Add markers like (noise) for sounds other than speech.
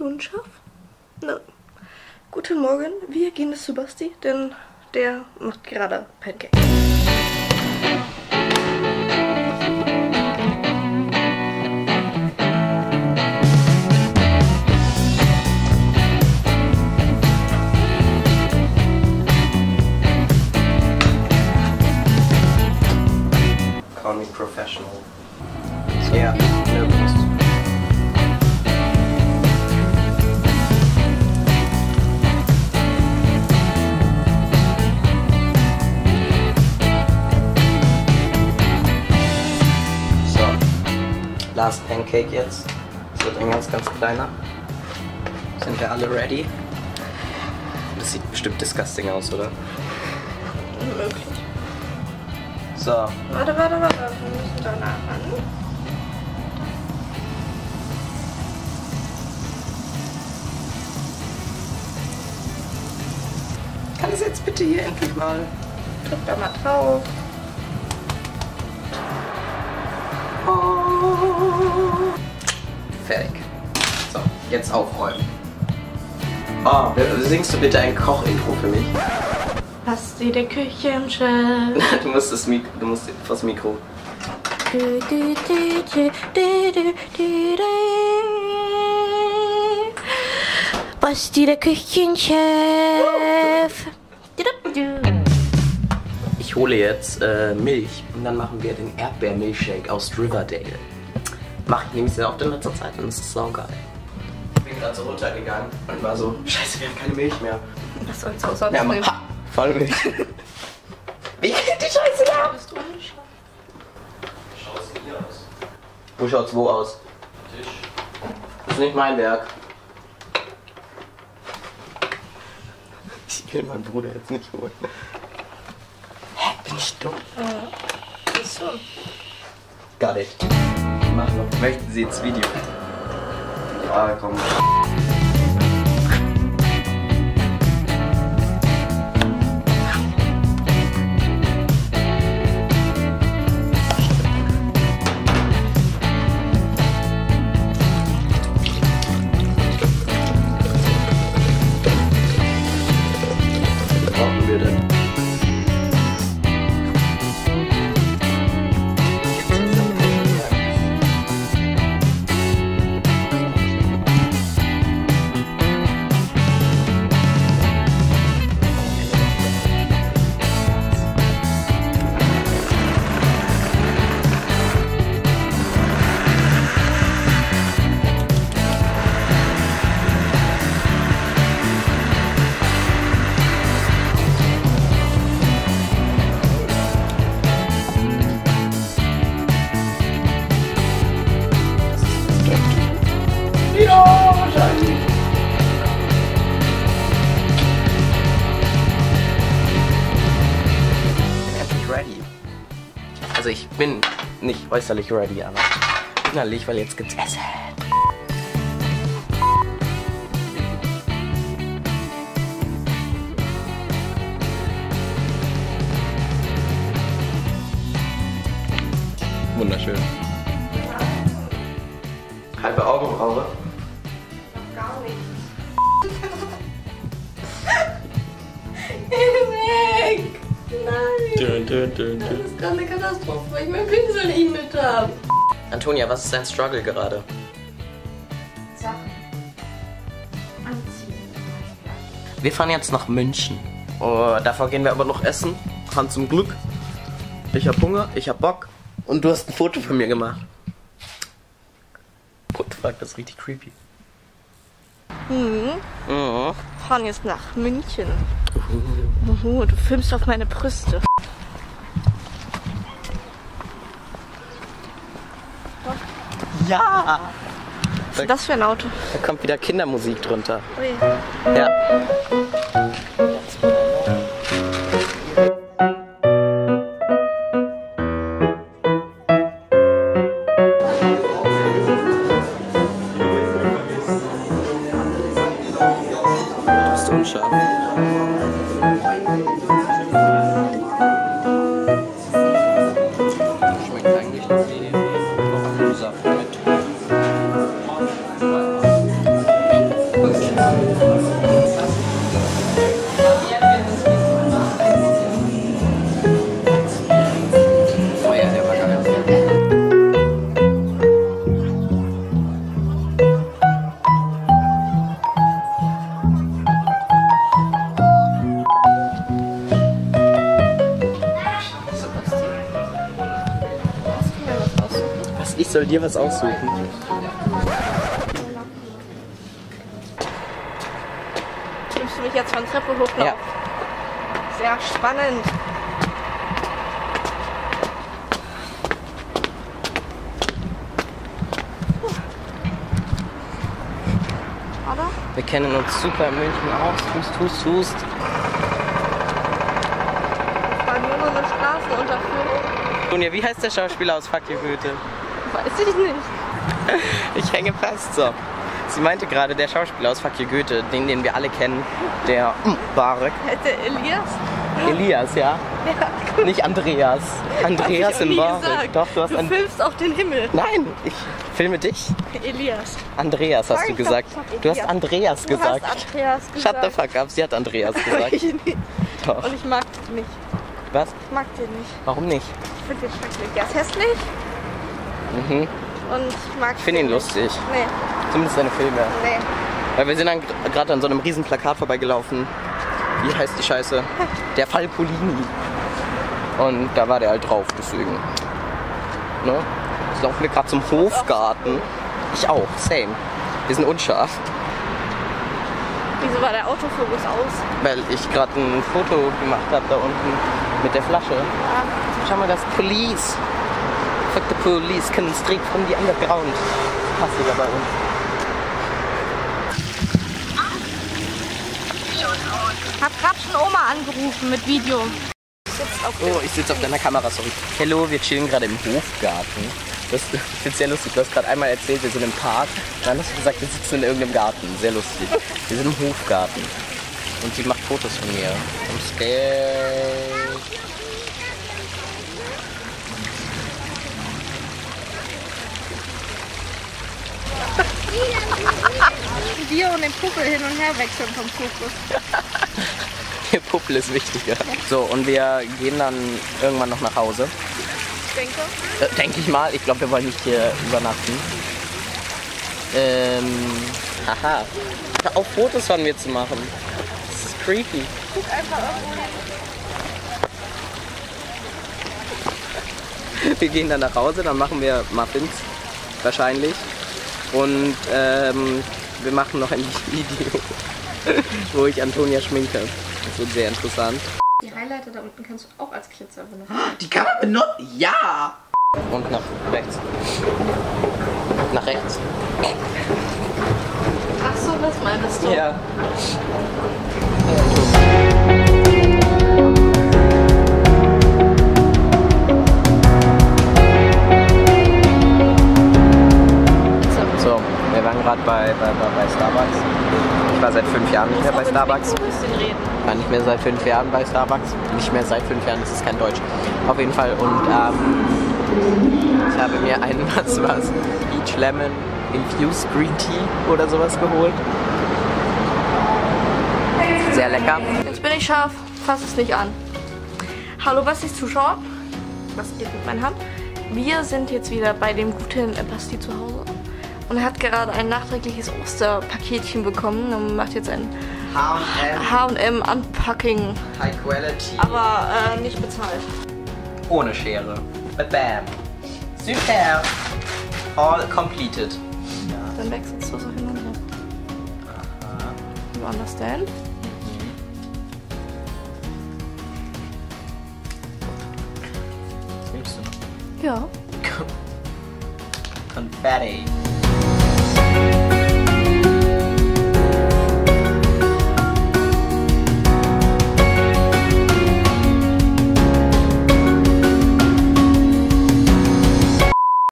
unscharf? Nein. Guten Morgen, wir gehen zu Basti, denn der macht gerade Pancake. Last Pancake jetzt. Das wird ein ganz, ganz kleiner. Sind wir alle ready? Das sieht bestimmt disgusting aus, oder? Unmöglich. So, Warte, warte, warte, wir müssen da nah ran. kann es jetzt bitte hier endlich mal? Drück da mal drauf. Jetzt aufräumen. Oh, singst du bitte ein Kochintro für mich? Basti, der Küchenchef. (laughs) Du musst das Mikro, du musst vors Mikro. Du, du, du, du, du, du, du, du. Basti, der Küchenchef. Du, du, du. Ich hole jetzt äh, Milch und dann machen wir den Erdbeermilchshake aus Riverdale. Mach ich nämlich sehr oft in letzter Zeit und das ist saugeil. Ich bin gerade so runtergegangen und war so, scheiße, wir haben keine Milch mehr. Was soll's auch sonst Ja, nehmen? ha, Vollmilch. (laughs) Wie geht die Scheiße da? Bist du? Schaut's denn hier aus? Wo schaut's wo aus? Tisch. Das ist nicht mein Werk. Ich will meinen Bruder jetzt nicht holen. Hä, bin ich dumm? Wieso? Got it. Mach noch. Möchten Sie ins Video? Ja, komm. Also ich bin nicht äußerlich ready, aber innerlich, weil jetzt gibt's Essen. Wunderschön. Halbe Augenbraue. Gar nicht. Weg! (laughs) Nein! Dün, dün, dün, Das ist gerade eine Katastrophe, weil ich meinen Pinsel nicht mit habe. Antonia, was ist dein Struggle gerade? Sachen. Anziehen. Wir fahren jetzt nach München. Oh, davor gehen wir aber noch essen. Hans zum Glück. Ich hab Hunger, ich hab Bock. Und du hast ein Foto von mir gemacht. What the fuck, das ist richtig creepy. Hm, Mhm. fahren jetzt nach München. Uhu, du filmst auf meine Brüste. Ja! Was ist das für ein Auto? Da kommt wieder Kindermusik drunter. Ui. Ja. Soll dir was aussuchen. Nimmst du mich jetzt von Treppe hochlaufen? Ja. Sehr spannend. Wir kennen uns super in München aus. Hust, hust, hust. War nur so eine Straßenunterführung. Sonja, wie heißt der Schauspieler aus Fuck Goethe? Weiß ich nicht. Ich hänge fest. So. Sie meinte gerade, der Schauspieler aus Fuck you Goethe, den, den wir alle kennen, der mm, Barek. Hätte Elias? Elias, ja? Ja. Nicht Andreas. Andreas in Barek. Doch, du hast Du filmst auch den Himmel. Nein, ich filme dich. Elias. Andreas hast Sag du gesagt. hab Du hast. Andreas Du gesagt. hast Andreas Shut gesagt. the fuck up, sie hat Andreas gesagt. (laughs) Ich nicht. Doch. Und ich mag den nicht. Was? Ich mag den nicht. Warum nicht? Ich finde den schrecklich. Der ist hässlich Mhm. und ich mag Ich finde ihn lustig. Nee, Zumindest seine Filme. nee. Weil wir sind dann gerade an so einem riesen Plakat vorbeigelaufen. Wie heißt die Scheiße? (laughs) Der Fall Polini. Und da war der halt drauf, deswegen. Ne? Jetzt laufen wir gerade zum Hofgarten. Ich auch, same. Wir sind unscharf, Wieso war der Autofokus aus? weil ich gerade ein Foto gemacht habe da unten mit der Flasche. Ja. Schau mal, das Police. Fuck the police, coming straight from the underground. Passt sogar bei uns. Hab grad schon Oma angerufen mit Video. Oh, ich sitze auf deiner Kamera, sorry. Hello, wir chillen gerade im Hofgarten. Das ich find's sehr lustig. Du hast gerade einmal erzählt, wir sind im Park. Dann hast du gesagt, wir sitzen in irgendeinem Garten. Sehr lustig. Wir sind im Hofgarten. Und sie macht Fotos von mir. I'm scared. Dir und den Puppe hin und her wechseln vom Fokus. (laughs) Ihr Puppel ist wichtiger. So, und wir gehen dann irgendwann noch nach Hause. Denke. Äh, Denke ich mal. Ich glaube, wir wollen nicht hier übernachten. Ähm, haha. Hör auf, Fotos von mir zu machen. Das ist creepy. Guck einfach irgendwo hin. Wir gehen dann nach Hause, dann machen wir Muffins. Wahrscheinlich. Und ähm, wir machen noch ein (laughs) Video, wo ich Antonia schminke. Das wird sehr interessant. Die Highlighter da unten kannst du auch als Glitzer benutzen. Die kann man benutzen? Ja! Und nach rechts. Nach rechts. Ach so, das meinst du? Ja. Gerade bei, bei, bei, Starbucks. Ich war seit fünf Jahren nicht mehr bei Starbucks. War nicht mehr seit fünf Jahren bei Starbucks. Nicht mehr seit fünf Jahren, das ist kein Deutsch. Auf jeden Fall. Und ähm, ich habe mir einen, (laughs) was war's? Peach Lemon Infused Green Tea oder sowas geholt. Sehr lecker. Jetzt bin ich scharf. Fass es nicht an. Hallo, was ist Zuschauer? Was geht mit meiner Hand? Wir sind jetzt wieder bei dem guten Basti zu Hause. Und er hat gerade ein nachträgliches Osterpaketchen bekommen und macht jetzt ein H&M Unpacking. High Quality. Aber äh, nicht bezahlt. Ohne Schere. Bam. Super. All completed. Dann wechselst du so hin und her. You understand? Nimmst du? Ja. Confetti.